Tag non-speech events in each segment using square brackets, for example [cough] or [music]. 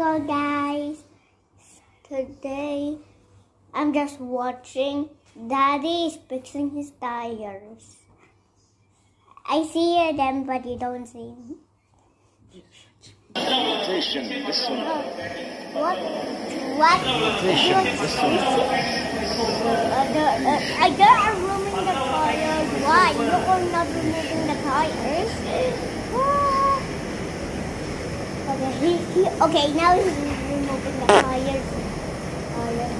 Hello guys. Today I'm just watching Daddy is fixing his tires. I see them but you don't see me. Listen. What? What? Attention, listen. Uh, the, uh, I got are removing the tires. Why? You are not removing the tires. Okay, now he's removing the tires. Tires.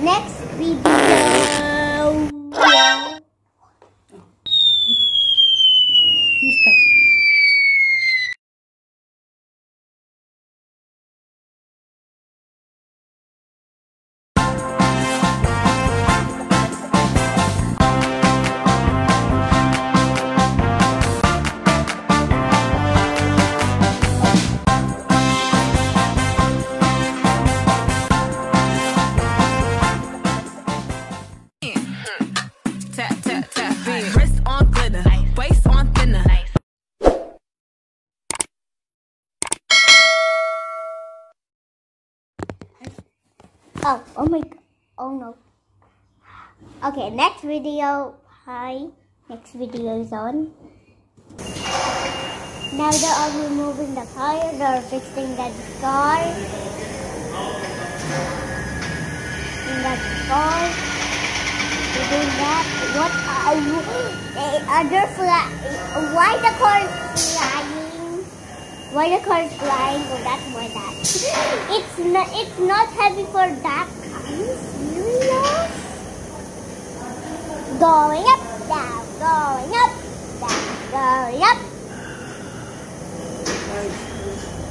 Next video. Tap, Oh, my, oh no. Okay, next video. Hi, next video is on. Now they are removing the tire. They are fixing that car. In that car. They're doing that. What are you? They are fly? Why the car is flying? Why the car is flying? Oh, that's why that. [laughs] It's not. It's not heavy for that. Are you serious? Going up, down, going up, down, going up.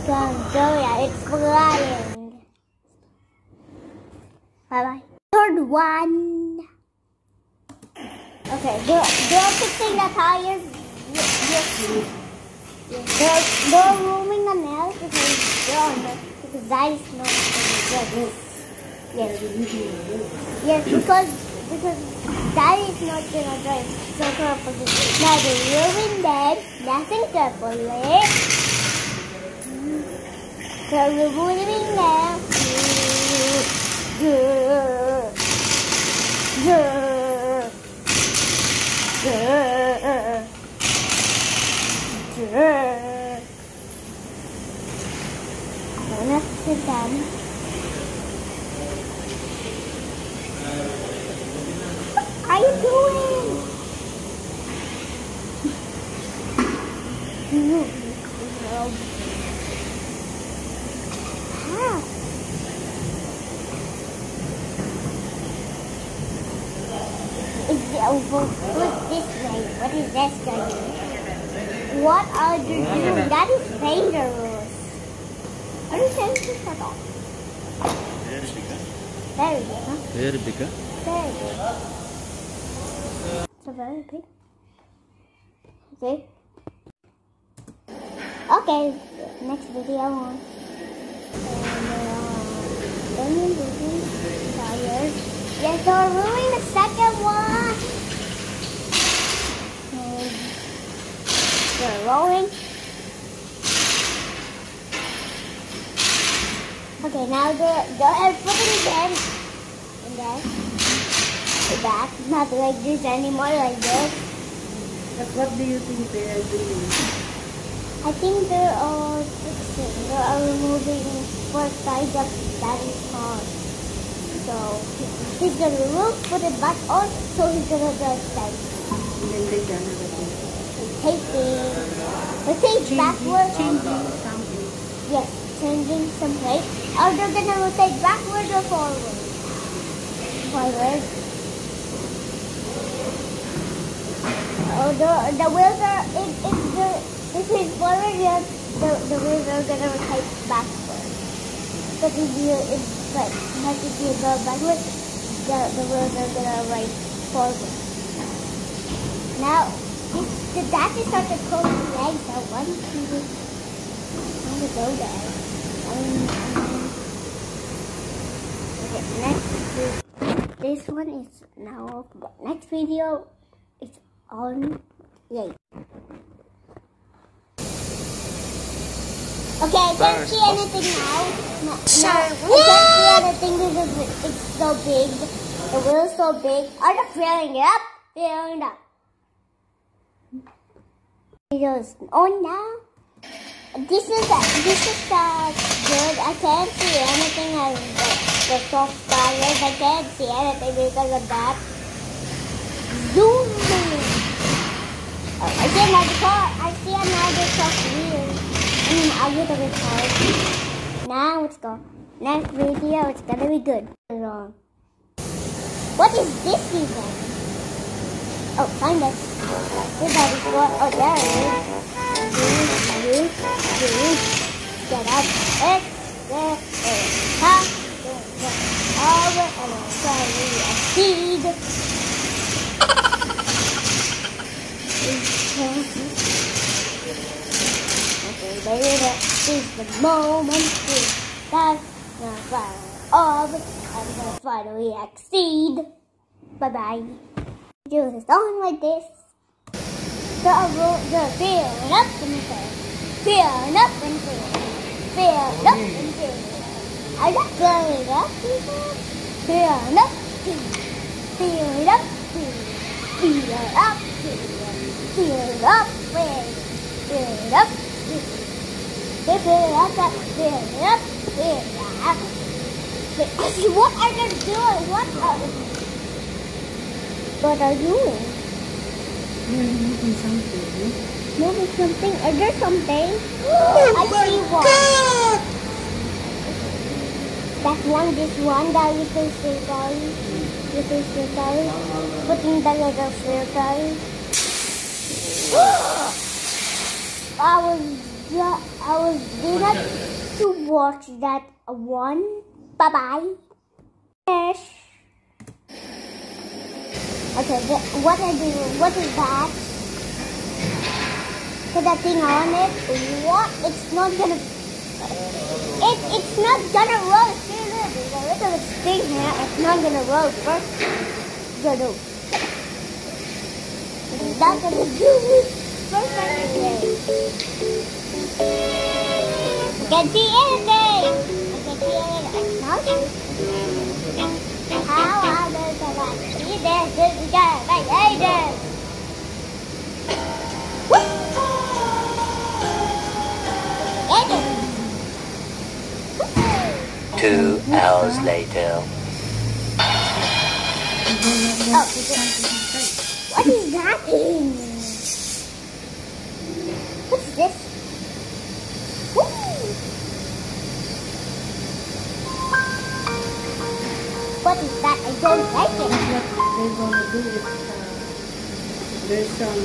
Going, going up. It's flying. Bye bye. Third one. Okay, they're, they're fixing the tires. Yes, yes. They're, they're rooming the nails because the, because that is not good. Yes. Yes, because because that is not gonna drive so carefully. Now they're rooming them, nothing carefully. They're removing them. Yeah. Yeah. Yeah. Yeah. I wanna sit down. What are you doing? How? Is it over? Put this way. What is this doing? What are you doing? That is dangerous. Are you saying this at all? Very good, huh? Very big, huh? Very good. It's a very big. Okay. Okay, next video on. And, uh, tires. Yes, they're ruining the second one. And they're rolling. Okay, now they're, they're putting them in there. Back, not like this anymore, like this. But what do you think they are doing? I think they're all fixing. They are removing four sides of daddy's car. So he's gonna remove, put it back on, so he's gonna drive that. And then they done everything. Taking, the tape backward. Changing something. Yes, changing some plate. Or they're gonna rotate backward or forward. Forward. Oh, the the wheels are if if the if it's forward, yes, the the wheels are gonna rotate backward. But if you if like if you go backward, the the wheels are gonna right forward. Now, the daddy started to close his legs, I want to want to go there. Um, okay, next is- this one is now off, next video is on. Yay. Okay, I can't see anything now. No, No, I can't see anything because it's so big. The wheel's so big. I'm just filling it up. Filling it up. Goes on now. This is this is uh, good. I can't see anything of the, the soft colors. I can't see anything because of that. Zoom. Oh, I see another car. I see another soft wheel. I mean, I'll get the record. Now let's go. Next video, it's gonna be good. What is this even? Oh, find it. That is what? Oh, there it is. You, you, you. Get up. X, there, there. Ha. There, there. Over, and then sorry, a seed. Okay, baby, this is the moment to start the fire of and finally exceed. Bye bye. Do this on like this. The roll, the filling up and filling, filling up and filling, filling up and filling. I got filling up. Filling up, filling, filling up, filling, filling up, filling, filling up, filling, filling up, filling. Up, up, fill up, fill up. What are they doing? What are what are you doing? You're moving something. Moving something? Is there something? Oh I see one. That one, this one that you can see, guys. You can see, guys. Putting the little filter. [gasps] I was, ju- I was did not to watch that one. Bye bye. Yes. Okay, the, what I do? What is that? Put that thing on it. What? It's not gonna. It, it's not gonna roll. See, look, there's a little thing here. It's not gonna roll first. Gonna. It's gonna do it. First, I'm gonna I can see anything. I can see. Two hours later. What is that thing? What's this? What is that? I don't like it. What they're gonna do there's some,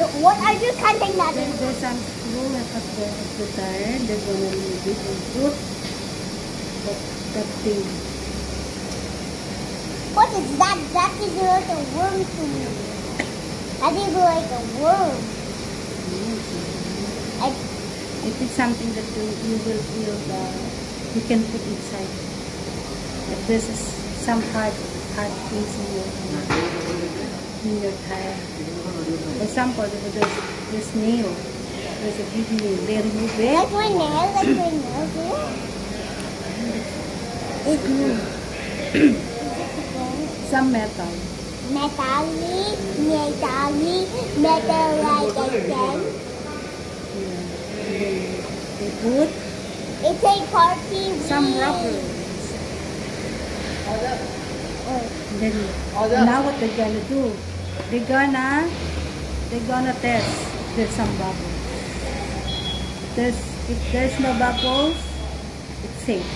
So what are you cutting that there, in? there's some screw at the, at the tire. They're gonna remove it and put that, that thing. What is that? That is like a worm to me. That is like a worm. Mm-hmm. I, It is something that you, you will feel the, you can put inside. Like this is some hard, hard things in your, in your tire. For example, there's, there's nail. There's a big nail. They remove it. like my nail, like my nail here. It's new. [coughs] Some metal. Metalli, metalli, metal like said. Yeah. They put It's a party some wheel. rubber. Oh, And then now what they're gonna do? They're gonna they're gonna test if there's some bubbles. If there's if there's no bubbles, it's safe.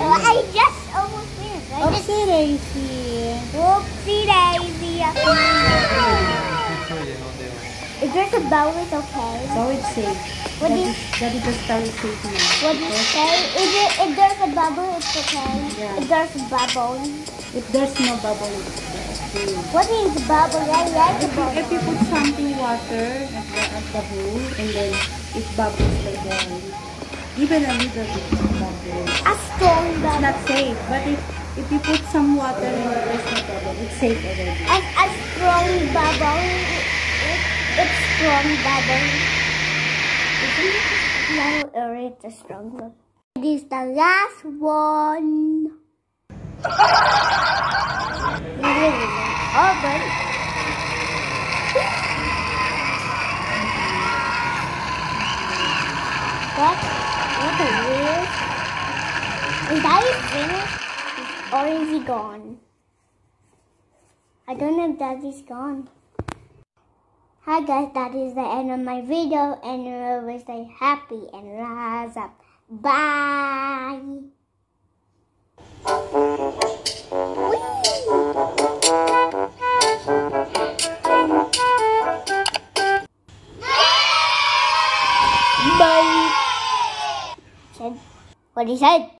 oh, I just almost finished. I just Oopsie daisy. Whoopsie daisy. If there's a bubble, it's okay. So it's safe. What That do you- is that is the story safe now. What do you say? Is it, if there's a bubble, it's okay. Yeah. If there's a bubble. If there's no bubble, it's okay. What is bubble? I like If you, bubble. if you put something water at the, at the hole and then it bubbles like that, even a little bit of bubble, A strong bubble. it's not safe. But if If you put some water in the method, it's safe already. A, a strong bubble. It, strong bubble. Isn't it? No, or it's a strong bubble. This the last one. Really? Oh, but what? What a weird. Is that finished? Or is he gone? I don't know if daddy's gone. Hi guys, that is the end of my video and remember stay happy and rise up. Bye! Bye! Said what he said.